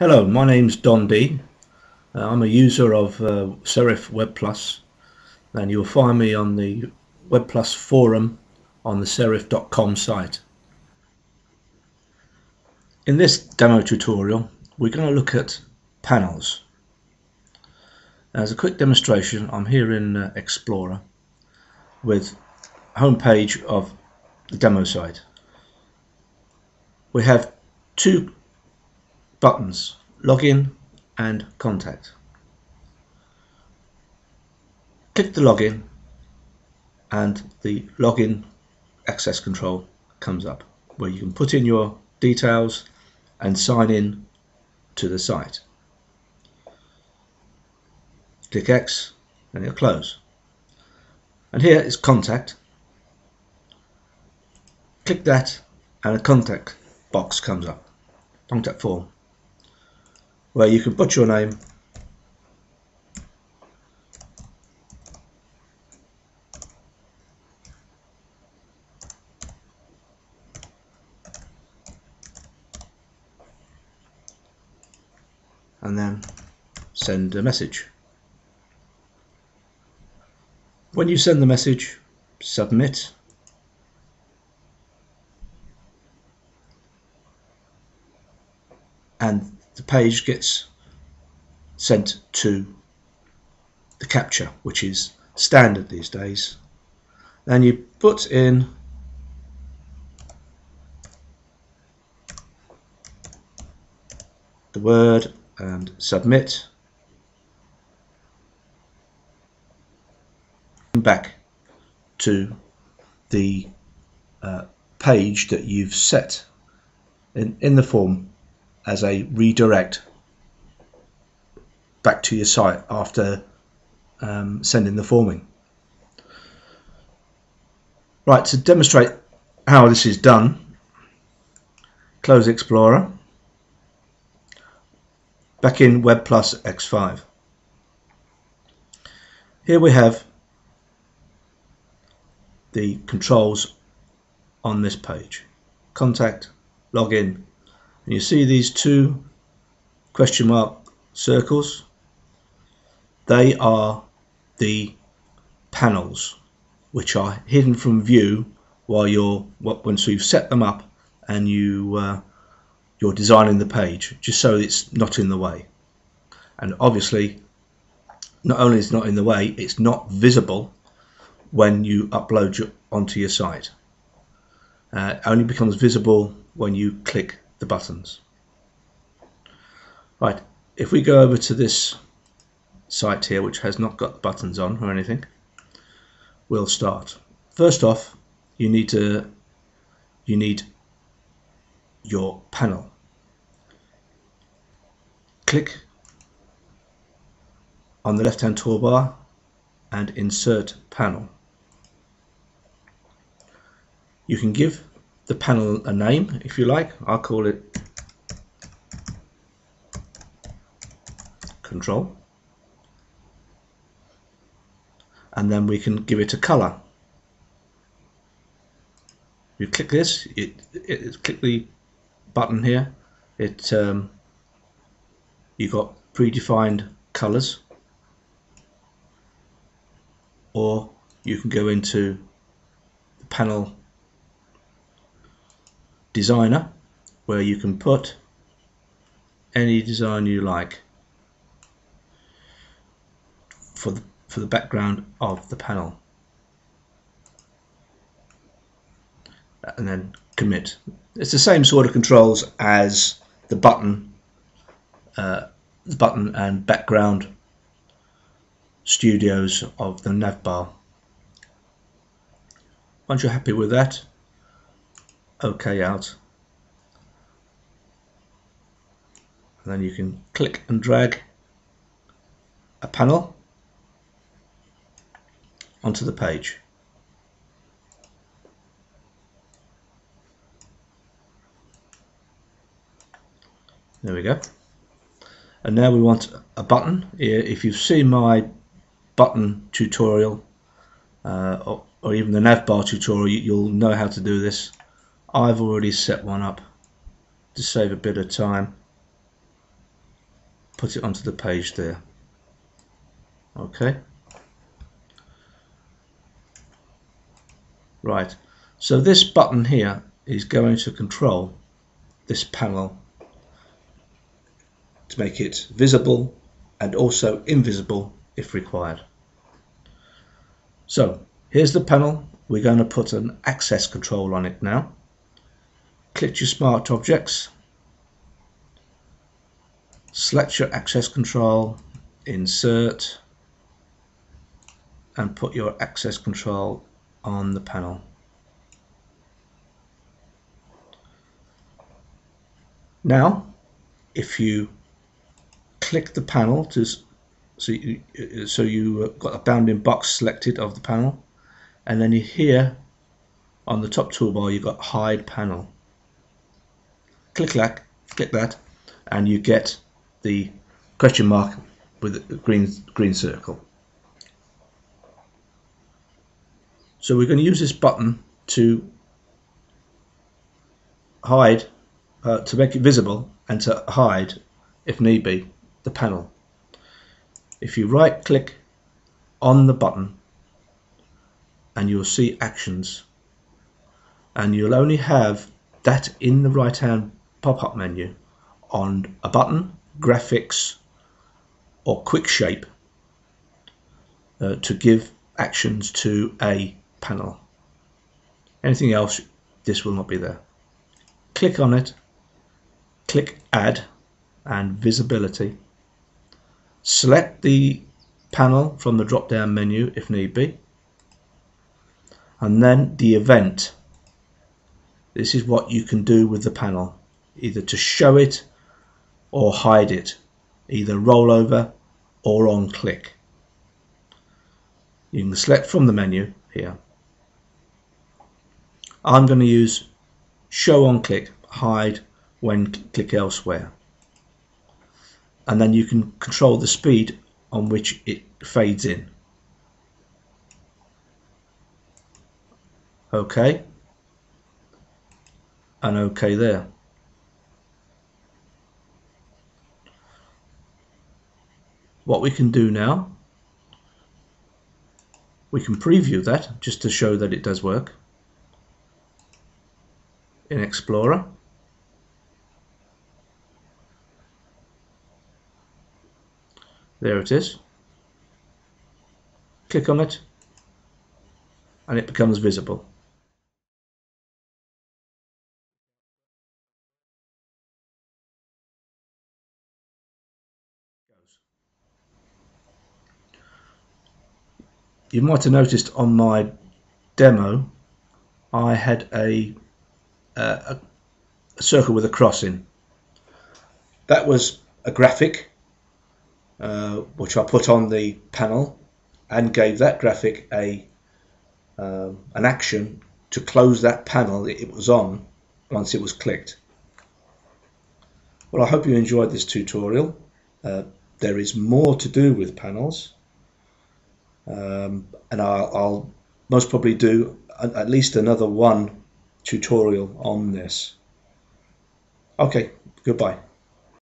Hello, my name's Don Dean. Uh, I'm a user of uh, Serif Web Plus and you'll find me on the Web Plus forum on the serif.com site. In this demo tutorial we're going to look at panels. As a quick demonstration I'm here in uh, Explorer with homepage of the demo site. We have two buttons login and contact. Click the login and the login access control comes up where you can put in your details and sign in to the site. Click X and it'll close. And here is contact. Click that and a contact box comes up. Contact form where you can put your name and then send a message. When you send the message, submit and the page gets sent to the CAPTCHA, which is standard these days. Then you put in the word and submit. Back to the uh, page that you've set in, in the form as a redirect back to your site after um, sending the forming. Right, to demonstrate how this is done, close Explorer, back in Web Plus X5. Here we have the controls on this page. Contact, login, and you see these two question mark circles? They are the panels which are hidden from view while you're once you've set them up and you uh, you're designing the page just so it's not in the way. And obviously not only is it not in the way it's not visible when you upload your, onto your site. Uh, only becomes visible when you click the buttons. Right, if we go over to this site here which has not got buttons on or anything, we'll start. First off, you need to you need your panel. Click on the left hand toolbar and insert panel. You can give the panel a name if you like. I'll call it control and then we can give it a color. You click this, it, it click the button here. It um, you got predefined colors, or you can go into the panel designer where you can put any design you like for the, for the background of the panel. And then commit. It's the same sort of controls as the button uh, the button and background studios of the navbar once you're happy with that OK out. And then you can click and drag a panel onto the page. There we go. And now we want a button. If you've seen my button tutorial uh, or, or, even the navbar tutorial, you'll know how to do this. I've already set one up to save a bit of time put it onto the page there. Okay. Right, so this button here is going to control this panel to make it visible and also invisible if required. So here's the panel. We're going to put an access control on it now. Click your smart objects. Select your access control, insert, and put your access control on the panel. Now, if you click the panel to so you, uh, so you uh, got a bounding box selected of the panel, and then you here on the top toolbar you've got hide panel. Click that, click that, and you get the question mark with a green green circle. So we're going to use this button to hide, uh, to make it visible and to hide, if need be, the panel. If you right click on the button and you'll see actions and you'll only have that in the right hand pop-up menu on a button, graphics or quick shape uh, to give actions to a panel. Anything else, this will not be there. Click on it, click Add and Visibility. Select the panel from the drop down menu if need be. And then the event. This is what you can do with the panel. Either to show it or hide it. Either roll over or on click. You can select from the menu here. I'm going to use show on click, hide when click elsewhere. And then you can control the speed on which it fades in. OK. And OK there. What we can do now, we can preview that just to show that it does work in Explorer. There it is. Click on it and it becomes visible. You might have noticed on my demo I had a a, circle with a cross in. That was a graphic uh, which I put on the panel and gave that graphic a um, an action to close that panel it was on once it was clicked. Well, I hope you enjoyed this tutorial. Uh, there is more to do with panels, um, and I'll, I'll, most probably do at least another one tutorial on this. Okay, goodbye.